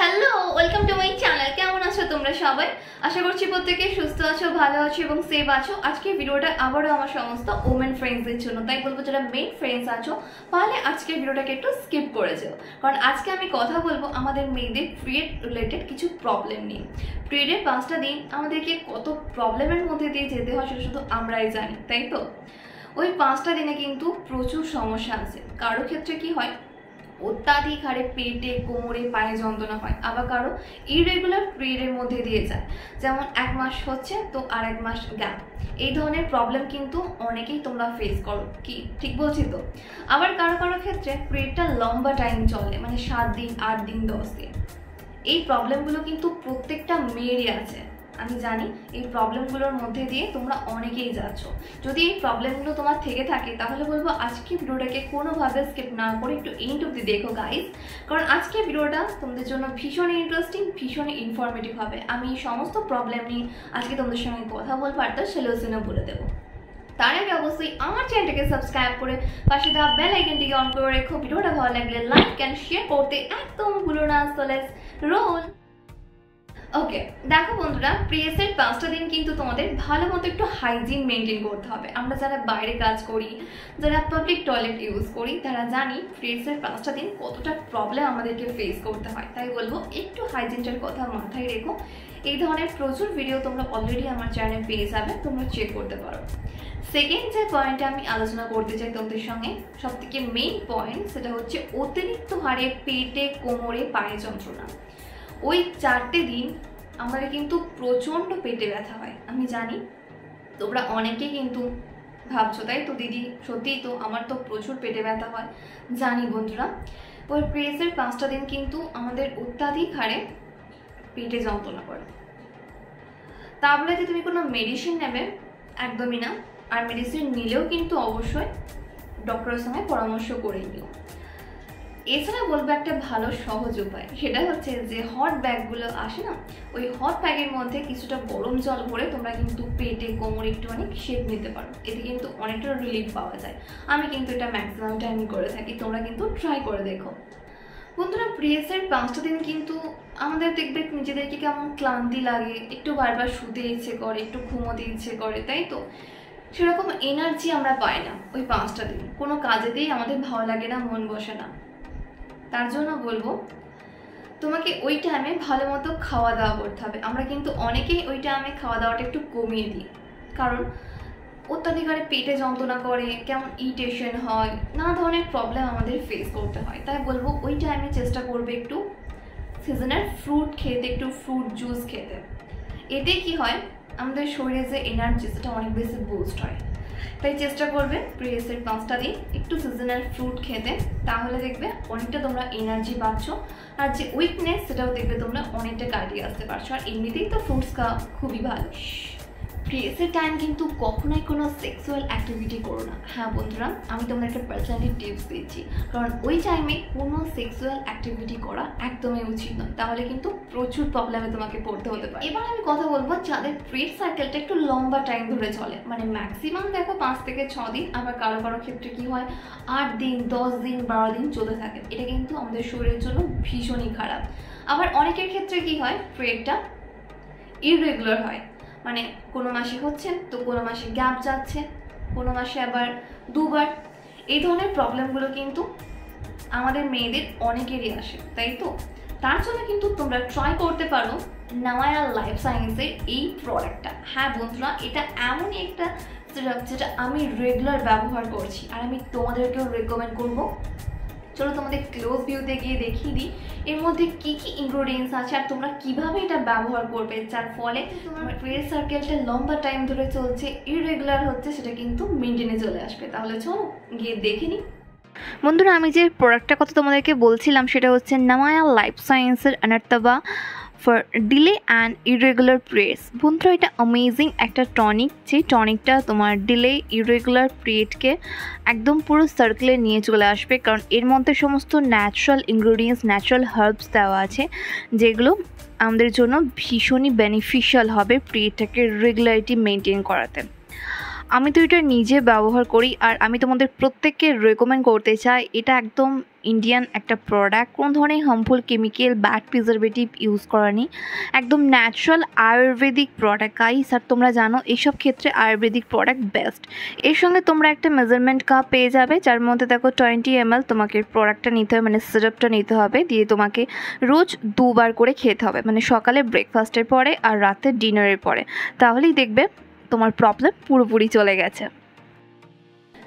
Hello welcome to my channel কেমন আছো তোমরা সবাই? আশা করছি প্রত্যেকে সুস্থ আছো, ভালো আছো এবং সেভ আছো। আজকে ভিডিওটা আবারও আমার সমস্ত ওমেন ফ্রেন্ডসদের জন্য। তাই বলব যারা মেন ফ্রেন্ডস আছো, তাহলে আজকের ভিডিওটাকে একটু স্কিপ করে যাও। কারণ আজকে আমি কথা বলব আমাদের মেয়েদের পিরিয়ড রিলেটেড কিছু প্রবলেম নিয়ে। পিরিয়ডের পাঁচটা দিন আমাদেরকে কত প্রবলেমের মধ্যে দিয়ে যেতে হয় সেটা শুধু আমরাই জানি, তাই তো? ওই পাঁচটা দিনে কিন্তু প্রচুর সমস্যা আছে। কারও ক্ষেত্রে কি হয় অত্যাধিক হারে পেটে, কোমরে, পায়ে যন্ত্রণা হয়। আবার কারও ইরেগুলার পিরিয়ডের মধ্যে দিয়ে যায়। যেমন এক মাস হচ্ছে, তো আর এক মাস গ্যাপ এই ধরনের প্রবলেম কিন্তু অনেকেই তোমরা ফেস করো। কি? ঠিক বলছি তো? আবার কারও কারও ক্ষেত্রে পিরিয়ডটা লম্বা টাইম চলে মানে সাত দিন, আট দিন, দশ দিন। এই প্রবলেমগুলো কিন্তু প্রত্যেকটা মেয়েরই আছে। আমি জানি এই প্রবলেমগুলোর মধ্যে দিয়ে তোমরা অনেকেই যাচ্ছ। যদি এই প্রবলেমগুলো তোমার থেকে থাকে, তাহলে বলব আজকে ভিডিওটাকে কোনোভাবে স্কিপ না করে একটু এন্ড অব্দি দেখো গাইজ কারণ আজকে ভিডিওটা তোমাদের জন্য ভীষণ ইন্টারেস্টিং ভীষণ ইনফরমেটিভ হবে। আমি সমস্ত প্রবলেম নিয়ে আজকে তোমাদের সঙ্গে কথা বলব আর তার সলিউশনও বলে দেবো। তার আগে অবশ্যই আমার চ্যানেলটাকে সাবস্ক্রাইব করে পাশে দেওয়া বেল আইকনটিকে অন করে রেখো। ভিডিওটা ভালো লাগলে লাইক অ্যান্ড শেয়ার করতে একদম ভুলো না। সো রোল ওকে দেখো বন্ধুরা প্রিয়েসের পাঁচটা দিন কিন্তু তোমাদের ভালো মতো একটু হাইজিন মেনটেন করতে হবে। আমরা যারা বাইরে কাজ করি, যারা পাবলিক টয়লেট ইউজ করি, তারা জানি প্রিয়েসের পাঁচটা দিন কতটা প্রবলেম আমাদেরকে ফেস করতে হয়। তাই বলব, একটু হাইজিনটার কথা মাথায় রেখো। এই ধরনের প্রচুর ভিডিও তোমরা অলরেডি আমার চ্যানেলে পেয়ে যাবে, তোমরা চেক করতে পারো। সেকেন্ড যে পয়েন্টটা আমি আলোচনা করতে চাই তোমাদের সঙ্গে সব থেকে মেইন পয়েন্ট সেটা হচ্ছে অতিরিক্ত হারে পেটে কোমরে পায়ে যন্ত্রণা। ওই চারটে দিন আমাদের কিন্তু প্রচণ্ড পেটে ব্যথা হয়, আমি জানি। তোমরা অনেকে কিন্তু ভাবছ, তাই তো দিদি? সত্যিই তো আমার তো প্রচুর পেটে ব্যথা হয়। জানি বন্ধুরা। ওই প্রেসের পাঁচটা দিন কিন্তু আমাদের অত্যাধিক হারে পেটে যন্ত্রণা করে। তা যে তুমি কোনো মেডিসিন নেবে, একদমই না। আর মেডিসিন নিলেও কিন্তু অবশ্যই ডক্টরের সঙ্গে পরামর্শ করে নিও। এছাড়া বলব একটা ভালো সহজ উপায়। সেটা হচ্ছে যে হট ব্যাগগুলো আসে না, ওই হট ব্যাগের মধ্যে কিছুটা গরম জল ভরে তোমরা কিন্তু পেটে, কোমরে একটুখানি শেপ নিতে পারো। এতে কিন্তু অনেকটা রিলিফ পাওয়া যায়। আমি কিন্তু এটা ম্যাক্সিমাম টাইম করে থাকি, তোমরা কিন্তু ট্রাই করে দেখো। বন্ধুরা প্রিয়েসের পাঁচটা দিন কিন্তু আমাদের দেখবে নিজেদেরকে কেমন ক্লান্তি লাগে, একটু বারবার শুতে ইচ্ছে করে, একটু ঘুমোতে ইচ্ছে করে, তাই তো? সেরকম এনার্জি আমরা পাই না ওই পাঁচটা দিন। কোনো কাজেতেই আমাদের ভালো লাগে না, মন বসে না। তার জন্য বলব, তোমাকে ওই টাইমে ভালো মতো খাওয়া দাওয়া করতে হবে। আমরা কিন্তু অনেকেই ওই টাইমে খাওয়া দাওয়াটা একটু কমিয়ে দিই। কারণ অত্যাধিকারে পেটে যন্ত্রণা করে, কেমন ইটেশন হয়, নানা ধরনের প্রবলেম আমাদের ফেস করতে হয়। তাই বলব, ওই টাইমে চেষ্টা করবে একটু সিজনের ফ্রুট খেতে, একটু ফ্রুট জুস খেতে। এতে কি হয়, আমাদের শরীরে যে এনার্জি সেটা অনেক বেশি বুস্ট হয়। তাই চেষ্টা করবে প্রিয়েসের পাঁচটা দিন একটু সিজনাল ফ্রুট খেতে। তাহলে দেখবে অনেকটা তোমরা এনার্জি পাচ্ছ। আর যে উইকনেস সেটাও দেখবে তোমরা অনেকটা কাটিয়ে আসতে পারছ। আর এমনিতেই তো ফ্রুটস খাওয়া খুবই ভালো। প্রিয়েসের টাইম কিন্তু কখনোই কোনো সেক্সুয়াল অ্যাক্টিভিটি করো না। হ্যাঁ বন্ধুরা, আমি তোমাদের একটা পার্সোনালি টিপস দিচ্ছি। কারণ ওই টাইমে কোনো সেক্সুয়াল অ্যাক্টিভিটি করা একদমই উচিত নয়। তাহলে কিন্তু প্রচুর প্রবলেমে তোমাকে পড়তে হতে পারে। এবার আমি কথা বলব যাদের প্রিড সাইকেলটা একটু লম্বা টাইম ধরে চলে। মানে ম্যাক্সিমাম দেখো পাঁচ থেকে ছ দিন, আবার কারও কারও ক্ষেত্রে কি হয়, আট দিন, দশ দিন, বারো দিন চলতে থাকে। এটা কিন্তু আমাদের শরীরের জন্য ভীষণই খারাপ। আবার অনেকের ক্ষেত্রে কি হয় প্রেডটা ইরেগুলার হয়। মানে কোনো মাসে হচ্ছে, তো কোনো মাসে গ্যাপ যাচ্ছে, কোনো মাসে আবার দুবার। এই ধরনের প্রবলেমগুলো কিন্তু আমাদের মেয়েদের অনেকেরই আসে, তাই তো? তার জন্য কিন্তু তোমরা ট্রাই করতে পারো নামায়া লাইফ সায়েন্সের এই প্রোডাক্টটা হ্যাঁ বন্ধুরা, এটা এমনই একটা সিরাপ যেটা আমি রেগুলার ব্যবহার করছি, আর আমি তোমাদেরকেও রেকমেন্ড করব। চলো তোমাদের ক্লোজ ভিউতে গিয়ে দেখিয়ে দিই এর মধ্যে কি কি ইনগ্রিডিয়েন্টস আছে আর তোমরা কীভাবে এটা ব্যবহার করবে? যার ফলে তোমার ফেস সার্কেলটা লম্বা টাইম ধরে চলছে ইরেগুলার হচ্ছে সেটা কিন্তু মেনটেনে চলে আসবে। তাহলে চলো গিয়ে দেখে নিই। বন্ধুরা আমি যে প্রোডাক্টটার কথা তোমাদেরকে বলছিলাম সেটা হচ্ছে নামায়া লাইফ সায়েন্সের অনার্তাবা for delay and irregular press বন্ধুরা, এটা অ্যামেজিং একটা টনিক যে টনিকটা তোমার ডিলে ইরেগুলার পিরিয়ডকে একদম পুরো সার্কেলে নিয়ে চলে আসবে। কারণ এর মধ্যে সমস্ত ন্যাচারাল ইনগ্রিডিয়েন্টস ন্যাচারাল হার্বস দেওয়া আছে, যেগুলো আমাদের জন্য ভীষণই বেনিফিশিয়াল হবে পিরিয়ডটাকে রেগুলারিটি মেনটেন করাতে। আমি তো এটা নিজে ব্যবহার করি আর আমি তোমাদের প্রত্যেককে রেকমেন্ড করতে চাই, এটা একদম ইন্ডিয়ান একটা প্রোডাক্ট কোনো ধরনের harmful chemical bad preservative use করা নেই। একদম ন্যাচারাল আয়ুর্বেদিক প্রোডাক্ট গাইস আর তোমরা জানো এইসব ক্ষেত্রে আয়ুর্বেদিক প্রোডাক্ট বেস্ট এর সঙ্গে তোমরা একটা মেজারমেন্ট কাপ পেয়ে যাবে, যার মধ্যে দেখো টোয়েন্টি এম তোমাকে প্রোডাক্টটা নিতে হবে মানে সিরাপটা নিতে হবে, দিয়ে তোমাকে রোজ দুবার করে খেতে হবে মানে সকালে ব্রেকফাস্টের পরে আর রাতে ডিনারের পরে। তাহলেই দেখবে তোমার প্রবলেম পুরোপুরি চলে গেছে।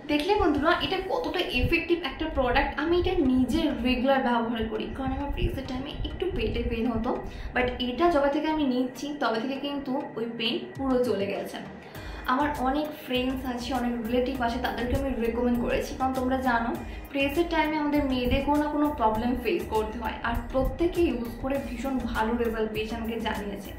দেখলে বন্ধুরা, এটা কতটা এফেক্টিভ একটা প্রোডাক্ট আমি এটা নিজে রেগুলার ব্যবহার করি। কারণ আমার প্রেসের টাইমে একটু পেটে পেন হতো। বাট এটা যবে থেকে আমি নিচ্ছি, তবে থেকে কিন্তু ওই পেন পুরো চলে গেছে। আমার অনেক ফ্রেন্ডস আছে, অনেক রিলেটিভ আছে, তাদেরকে আমি রেকমেন্ড করেছি। কারণ তোমরা জানো প্রেসের টাইমে আমাদের মেয়েদের কোনো না কোনো প্রবলেম ফেস করতে হয়। আর প্রত্যেকে ইউজ করে ভীষণ ভালো রেজাল্ট পেয়েছে, আমাকে জানিয়েছে।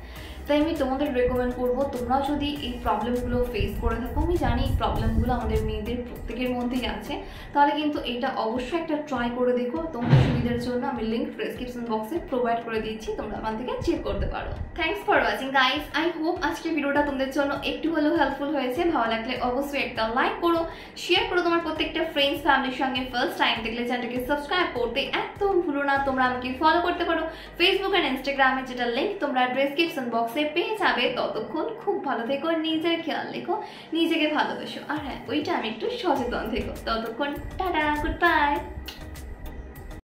তাই আমি তোমাদের রেকমেন্ড করব, তোমরাও যদি এই প্রবলেমগুলো ফেস করে থাকো, আমি জানি এই প্রবলেমগুলো আমাদের মেয়েদের প্রত্যেকের মধ্যেই আছে, তাহলে কিন্তু এটা অবশ্যই একটা ট্রাই করে দেখো, তোমাদের সুবিধার জন্য আমি লিঙ্ক প্রেসক্রিপশন বক্সে প্রোভাইড করে দিচ্ছি তোমরা ওখান থেকে চেক করতে পারো। Thanks for watching guys I hope আজকের ভিডিওটা তোমাদের জন্য একটু হলেও হেল্পফুল হয়েছে, ভালো লাগলে অবশ্যই একটা লাইক করো শেয়ার করো তোমার প্রত্যেকটা ফ্রেন্ডস ফ্যামিলির সঙ্গে ফার্স্ট টাইম দেখলে চ্যানেলটাকে সাবস্ক্রাইব করতে একদম ভুলো না, তোমরা আমাকে ফলো করতে পারো। ফেসবুক আর ইনস্টাগ্রামে যেটা লিঙ্ক তোমরা ডেসক্রিপশন বক্সে পেয়ে যাবে ততক্ষণ খুব ভালো থেকো, নিজের খেয়াল রেখো, নিজেকে ভালোবেসো। আর হ্যাঁ ওইটা আমি একটু সচেতন থেকো। ততক্ষণ টাটা গুড বাই